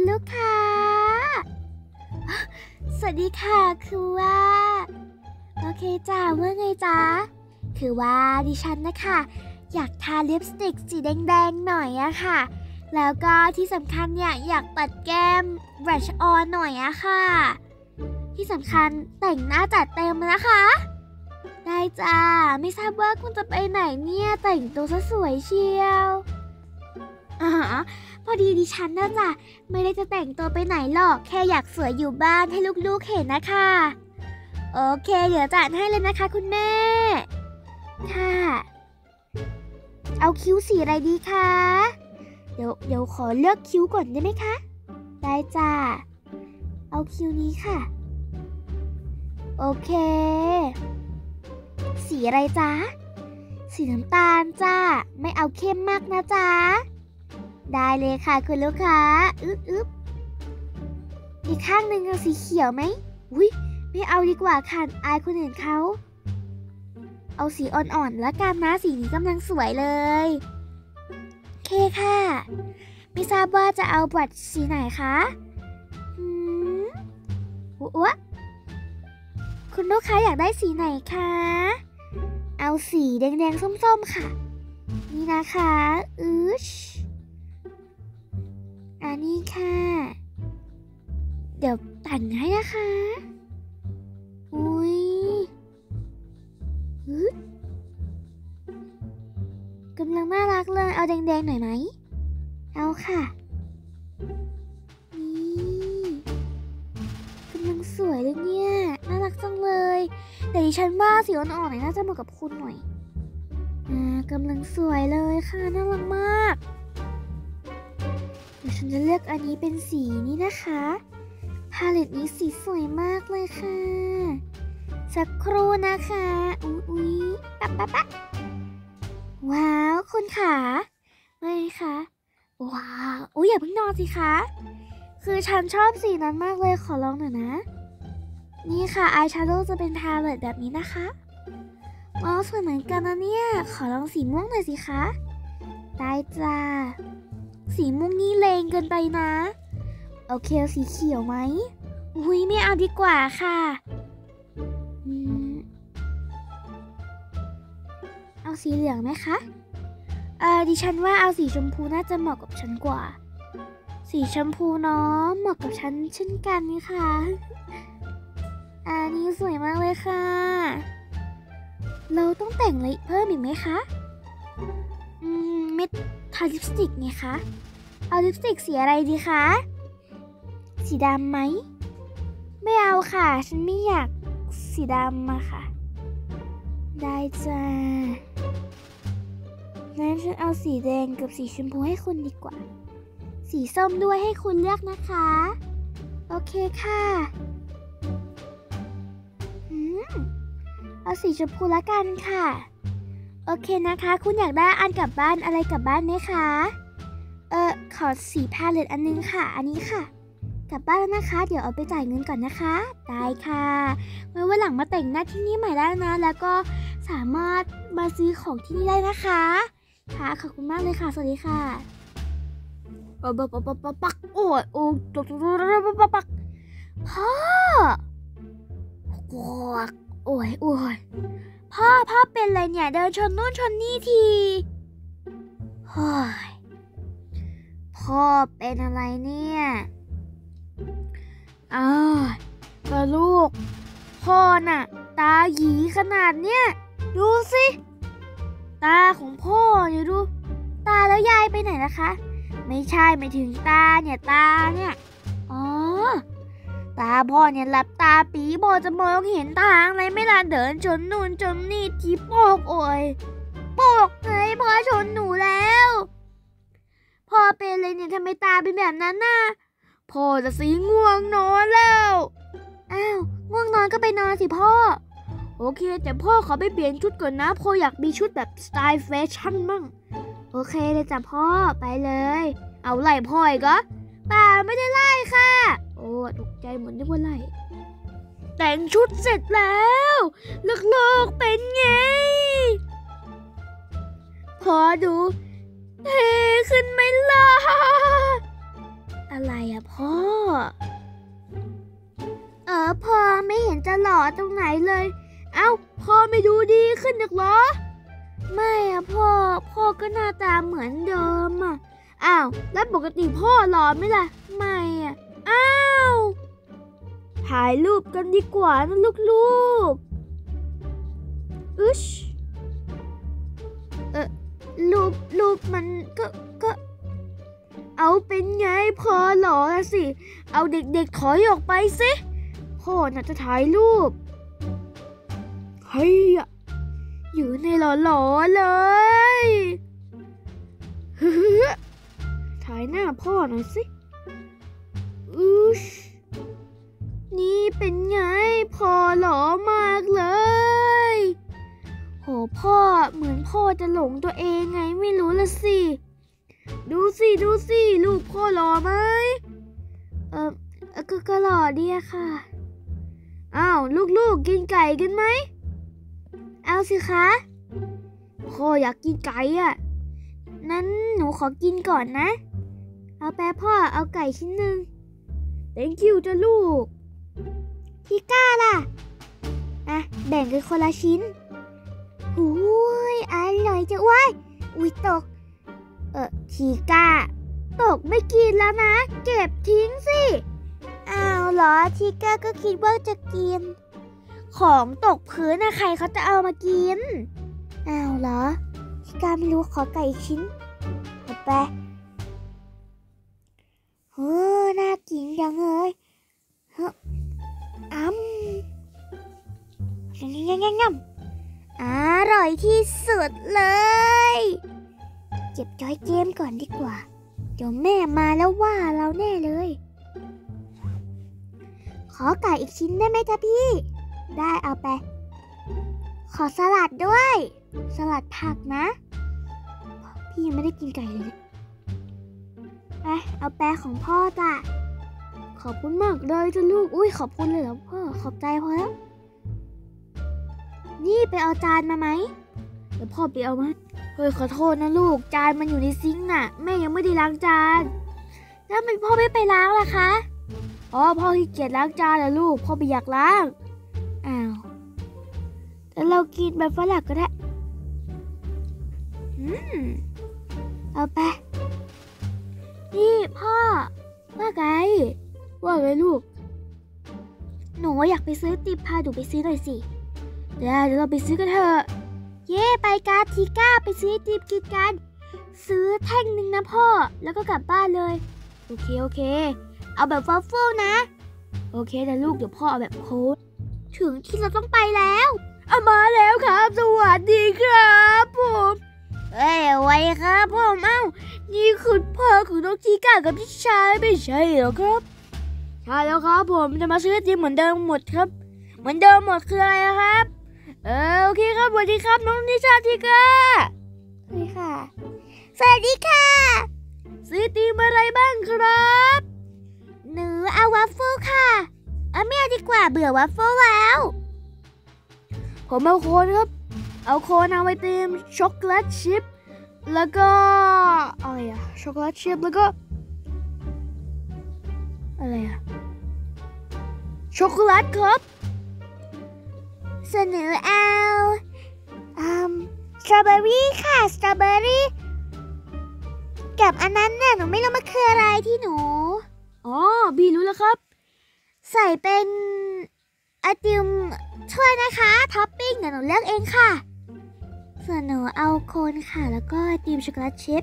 คุณลูกค้า สวัสดีค่ะ คือว่า โอเคจ้าว่าไงจ๊ะคือว่าดิฉันนะคะ อยากทาลิปสติกสีแดงๆหน่อยอะค่ะ แล้วก็ที่สำคัญเนี่ยอยากปัดแก้มบรัชออนหน่อยอะค่ะ ที่สำคัญแต่งหน้าจัดเต็มนะคะ ได้จ้า ไม่ทราบว่าคุณจะไปไหนเนี่ยแต่งตัวซะสวยเชียว อ๋อพอดีดิฉันน่ะจ๊ะไม่ได้จะแต่งตัวไปไหนหรอก แค่อยากสวยอยู่บ้านให้ลูกๆเห็นนะคะ โอเค เดี๋ยวจัดให้เลยนะคะคุณแม่ ค่ะ เอาคิ้วสีอะไรดีคะ เดี๋ยวเดี๋ยวขอเลือกคิ้วก่อนได้ไหมคะ ได้จ้าเอาคิ้วนี้ค่ะ โอเค สีอะไรจ๊ะสีน้ำตาลจ้า ไม่เอาเข้มมากนะจ๊ะ ได้เลยค่ะคุณลูกค้าอึ๊บอึ๊บอีกข้างหนึ่งเอาสีเขียวไหมอุ้ยไม่เอาดีกว่าค่ะอายคนอื่นเขาเอาสีอ่อนๆแล้วกันนะสีนี้กำลังสวยเลยเคค่ะ ไม่ทราบว่าจะเอาบัตรสีไหนคะอืมอุ๊วคุณลูกค้าอยากได้สีไหนคะ เอาสีแดงๆส้มๆค่ะ นี่นะคะ อืชอั นนี้ค่ะ เดี๋ยวแต่งให้นะคะ อุ้ยฮึกำลังน่ารักเลย เอาแดงๆหน่อยไหม เอาค่ะ นี่กำลังสวยเลยเนี่ย น่ารักจังเลยแต่ดิฉันว่าสีอ่อนๆหน่อยน่าจะเหมาะกับคุณหน่อย อ่ากำลังสวยเลยค่ะ น่ารักมาก เดี๋ยวฉันจะเลือกอันนี้เป็นสีนี้นะคะ พาเลตนี้สีสวยมากเลยค่ะ สักครู่นะคะ อุ๊ยอุ๊ยปั๊บปั๊บปั๊บว้าว คุณขาไม่คะว้าวอุ๊ยอย่าเพิ่งนอนสิคะ คือฉันชอบสีนั้นมากเลยขอลองหน่อยนะ นี่ค่ะอายแชโดว์จะเป็นพาเลตแบบนี้นะคะว้าวสวยเหมือนกันนะเนี่ย ขอลองสีม่วงหน่อยสิคะ ได้จ้า สีม่วงนี่เลงเกินไปนะ โอเคสีเขียวไหมอุ้ยไม่เอาดีกว่าค่ะ เอาสีเหลืองไหมคะ เออดิฉันว่าเอาสีชมพูน่าจะเหมาะกับฉันกว่า สีชมพูเนาะเหมาะกับฉันเช่นกันนี่ค่ะอันนี้สวยมากเลยค่ะ เราต้องแต่งอะไรเพิ่มอีกไหมคะ อืมเม็ดทาลิปสติกไงคะ เอาลิปสติกสีอะไรดีคะ สีดำไหม ไม่เอาค่ะ ฉันไม่อยากสีดำอะค่ะ ได้จ้างั้นฉันเอาสีแดงกับสีชมพูให้คุณดีกว่า สีส้มด้วยให้คุณเลือกนะคะ โอเคค่ะอืมเอาสีชมพูละกันค่ะ โอเคนะคะ คุณอยากได้อันกลับบ้านอะไรกลับบ้านไหมคะ เออขอสีพาเลตอันนึงค่ะ อันนี้ค่ะ กลับบ้านแล้วนะคะ เดี๋ยวเอาไปจ่ายเงินก่อนนะคะ ได้ค่ะไว้วันหลังมาแต่งหน้าที่นี่ใหม่ได้นะ แล้วก็สามารถมาซื้อของที่นี่ได้นะคะ ค่ะ ขอบคุณมากเลยค่ะ สวัสดีค่ะปักปักปักปักปักโอ้ยโอ้ยปักปักปักปักพ่อโอ้ยโอ้ยโอ้ย พ่อพ่อเป็นอะไรเนี่ย เดินชนนู่นชนนี่ทีโอ้ยพ่อเป็นอะไรเนี่ยอ้าวลูก พ่อน่ะ ตาหยีขนาดเนี้ยดูสิ ตาของพ่อเนี่ยดู ตาแล้วยายไปไหนนะคะ ไม่ใช่ไม่ถึงตาเนี่ยตาเนี่ย อ๋อ ตาพ่อเนี่ยหลับตาปีพ่อจะมองเห็นทางอะไรไม่ล่ะเดินชนนู่นชนนี่ทีโปกโอยโปกไงพ่อชนหนูแล้วพ่อเป็นเลยเนี่ยทำไมตาเป็นแบบนั้นน่ะพ่อจะสีง่วงนอนแล้วอ้าวง่วงนอนก็ไปนอนสิพ่อ โอเค แต่พ่อขอไปเปลี่ยนชุดก่อนนะพ่ออยากมีชุดแบบสไตล์แฟชั่นมั่งโอเคเลยจ้ะพ่อไปเลย เอาไล่พ่ออีกเหรอป่าไม่ได้ไล่ค่ะ โอ้ตกใจเหมือนนึกว่าไล่แต่งชุดเสร็จแล้วลูกๆเป็นไงพอดูเทขึ้นไหมล่ะ อะไรอะพ่อ เออพ่อไม่เห็นจะหล่อตรงไหนเลย เอ้าพ่อไม่ดูดีขึ้นหรอกเหรอ ไม่อะพ่อ พ่อก็หน้าตาเหมือนเดิมอะอ้าว แล้วปกติพ่อหล่อไหมล่ะ ไม่อะอ้าว ถ่ายรูปกันดีกว่านะลูกๆอึชเออรูปรูปมันก็ก็เอาเป็นไงพอหล่อละสิ เอาเด็กๆถอยออกไปสิพ่อน่าจะถ่ายรูป เฮ้ยอะอยู่ในหล่อๆเลยฮึถ่ายหน้าพ่อหน่อยสิอืช นี่เป็นไงพ่อหล่อมากเลย โหพ่อเหมือนพ่อจะหลงตัวเองไงไม่รู้ละสิ ดูสิดูสิลูกพ่อหล่อไหมเอ่อก็ก็หล่อดีค่ะ อ้าวลูกๆกินไก่กันไหม เอาสิคะพ่ออยากกินไก่อะ นั้นหนูขอกินก่อนนะ เอาแปะพ่อเอาไก่ชิ้นหนึ่ง thank you จ้ะลูก พี่ก้าล่ะ อะ แบ่งกันคนละชิ้นหูยอร่อยจังว้ายอุ้ยตก เออทีก้า ตกไม่กินแล้วนะ เก็บทิ้งสิ อ้าวเหรอทีก้าก็คิดว่าจะกิน ของตกพื้นนะใครเขาจะเอามากิน อ้าวเหรอทีก้าไม่รู้ขอไก่อีกชิ้นเอาไปเฮ้อน่ากินจังเลยเฮ้อำยังยังยังยังอร่อยที่สุดเลย เก็บจอยเกมก่อนดีกว่า เดี๋ยวแม่มาแล้วว่าเราแน่เลย ขอไก่อีกชิ้นได้ไหมจ๊ะพี่ ได้เอาไป ขอสลัดด้วย สลัดผักนะ พี่ยังไม่ได้กินไก่เลยไปเอาแปรของพ่อจ้ะ ขอบคุณมากเลยจ้ะลูก อุ้ยขอบคุณเลยเหรอพ่อ ขอบใจพอแล้ว นี่ไปเอาจานมาไหม เดี๋ยวพ่อไปเอามา เฮ้ยขอโทษนะลูก จานมันอยู่ในซิงค์น่ะ แม่ยังไม่ได้ล้างจาน แล้วทำไมพ่อไม่ไปล้างล่ะคะ อ๋อพ่อขี้เกียจล้างจานเหรอลูก พ่อไม่อยากล้าง อ้าว แต่เรากินแบบฝรั่งก็ได้ อืม เอาไป ว่าไงลูก หนูอยากไปซื้อติบพาหนูไปซื้อหน่อยสิเดี๋ยวเดี๋ยวเราไปซื้อกันเถอะ เย่ไปกาทีก้าไปซื้อติมกินกัน ซื้อแท่งหนึ่งนะพ่อ แล้วก็กลับบ้านเลย โอเคโอเค เอาแบบวัฟเฟิลนะ โอเคนะลูกเดี๋ยวพ่อเอาแบบโค้ดถึงที่เราต้องไปแล้วเอามาแล้วครับ สวัสดีครับผมเอ้ยไว้ครับผมเอ้านี่คือพ่อของน้องทีก้ากับพี่ชายไม่ใช่หรอครับ ใช่แล้วครับผมจะมาซื้อไอติมเหมือนเดิมหมดครับ เหมือนเดิมหมดคืออะไรอะครับ เออโอเคครับสวัสดีครับน้องนิชาทีก้าสวัสดีค่ะ สวัสดีค่ะ ซื้อติมอะไรบ้างครับ หนูเอาวัฟเฟิลค่ะเอาไม่เอาดีกว่าเบื่อวัฟเฟิลแล้ว ผมเอาโคนครับ เอาโคนเอาไอติม chocolate chip แล้วก็อะไรอะ chocolate chip แล้วก็อะไรอะ ช็อกโกแลตครับ เสนอเอาอืมสตรอเบอรี่ค่ะ สตรอเบอรี่ กับอันนั้นน่ะ หนูไม่รู้มันคืออะไรที่หนู อ๋อ บีรู้แล้วครับ ใส่เป็นไอติมช่วยนะคะ ท็อปปิ้งเดี๋ยวหนูเลือกเองค่ะ ส่วนหนูเอาโคนค่ะ แล้วก็ไอติม chocolate chip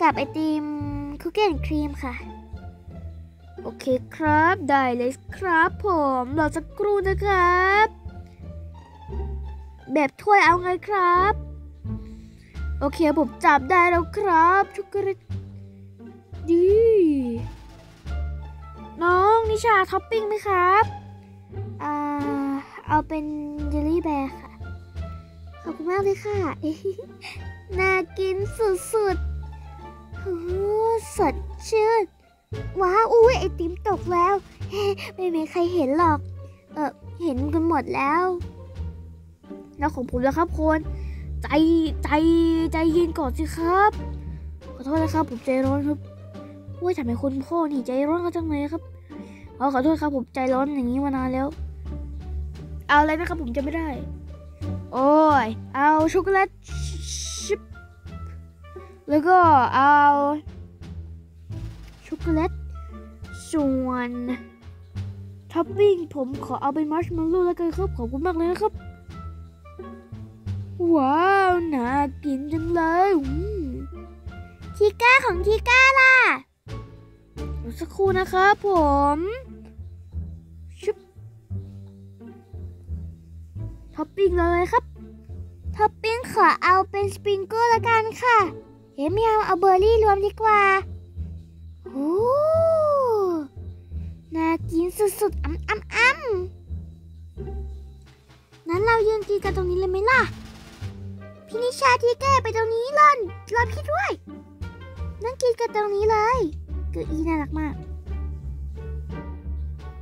กับไอติม cookie and cream ค่ะ โอเคครับ ได้เลยครับผมรอสักครู่นะครับ แบบถ้วยเอาไงครับ โอเคผมจับได้แล้วครับช็อกโกแลตดีน้องนิชาท็อปปิ้งไหมครับอ่าเอาเป็น jelly bear ค่ะ ขอบคุณมากเลยค่ะ น่ากินสุดๆสดชื่น ว้าวอุ้ยไอติมตกแล้ว ไม่มีใครเห็นหรอก เออเห็นกันหมดแล้ว แล้วของผมแล้วครับคนใจใจใจเย็นก่อนสิครับ ขอโทษนะครับ ผมใจร้อนครับว่าทำไมคุณพ่อนี่ใจร้อนกันจังเลยครับเอาขอโทษครับผมใจร้อนอย่างนี้มานานแล้ว เอาอะไรนะครับผมจะไม่ได้ โอ้ยเอา chocolate chip แล้วก็เอาช็อกโกแลต ส่วนท็อปปิ้งผมขอเอาเป็นมัชเมลโล่แล้วกันครับ ขอบคุณมากเลยนะครับ ว้าวน่ากินจังเลยทีก้าของทีก้าล่ะ สักครู่นะครับผมชุบท็อปปิ้งเลยครับท็อปปิ้งขอเอาเป็นสปริงเกิลละกันค่ะเฮ้ยไม่เอาเอาเบอร์รี่รวมดีกว่า โอ้น่ากินสุดๆอ้ำอ้ำอ้ำนั้นเรายืนกินกันตรงนี้เลยไหมล่ะ พี่นิชาที่แก้ไปตรงนี้ล่อนรอพี่ด้วย นั่งกินกันตรงนี้เลยเกออีน่ารักมาก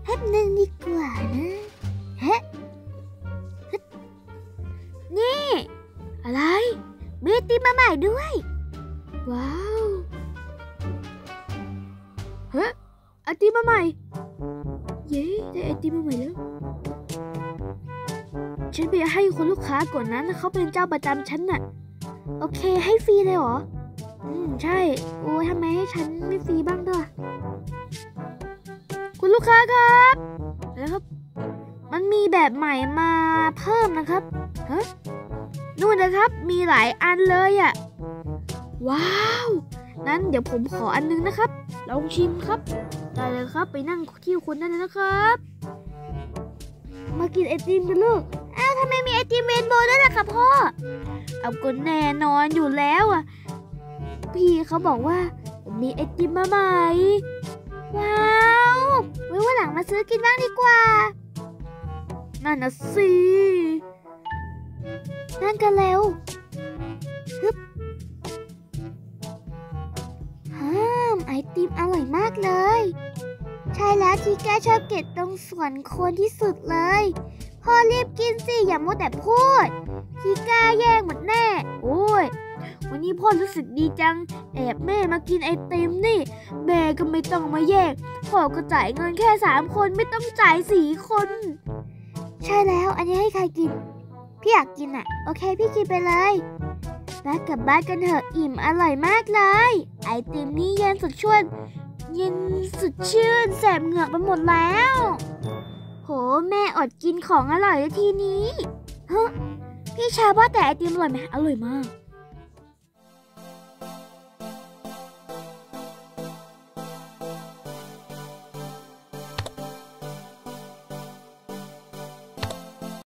แป๊บหนึ่งดีกว่านะเฮ้ฮึดนี่ อะไรมีติมมาใหม่ด้วย คนลูกค้าก่อนนะเขาเป็นเจ้าประจำฉันน่ะ โอเคให้ฟรีเลยเหรอ อืมใช่ โอ้ยทำไมให้ฉันไม่ฟรีบ้างด้วยคุณลูกค้าครับแล้วครับ มันมีแบบใหม่มาเพิ่มนะครับฮะนู่นนะครับ มีหลายอันเลยอะ่ะ ว้าว นั้นเดี๋ยวผมขออันนึงนะครับ ลองชิมครับ ได้เลยครับ ไปนั่งที่คุณได้เลยนะครับ มากินไอติมกันลูก ทำไมมีไอติมเรนโบว์ด้วยล่ะคะพ่อ เอาก็แน่นอนอยู่แล้วอะ พี่เขาบอกว่ามีไอติมมาใหม่ ว้าวไว้วันหลังมาซื้อกินบ้างดีกว่า นั่นนะสินั่นกันเร็วฮึบฮ่ามไอติมอร่อยมากเลย ใช่แล้วที่แกชอบเก็บตรงส่วนโคนที่สุดเลย พ่อรีบกินสิอย่ามัวแต่พูดที่กล้าแย่งหมดแน่ โอ้ย วันนี้พ่อรู้สึกดีจัง แอบแม่มากินไอติมนี่ แม่ก็ไม่ต้องมาแย่งพ่อก็จ่ายเงินแค่สามคนไม่ต้องจ่ายสี่คน ใช่แล้วอันนี้ให้ใครกิน พี่อยากกินอะ โอเคพี่กินไปเลยแล้วกลับบ้านกันเถอะอิ่มอร่อยมากเลย ไอติมนี่เย็นสดชื่นเย็นสดชื่นแสบเหงือกไปหมดแล้ว โหแม่อดกินของอร่อยเลยทีนี้ฮะพี่ชาว่าแต่ไอติมอร่อยไหมอร่อยมาก